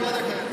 safe. The other hand.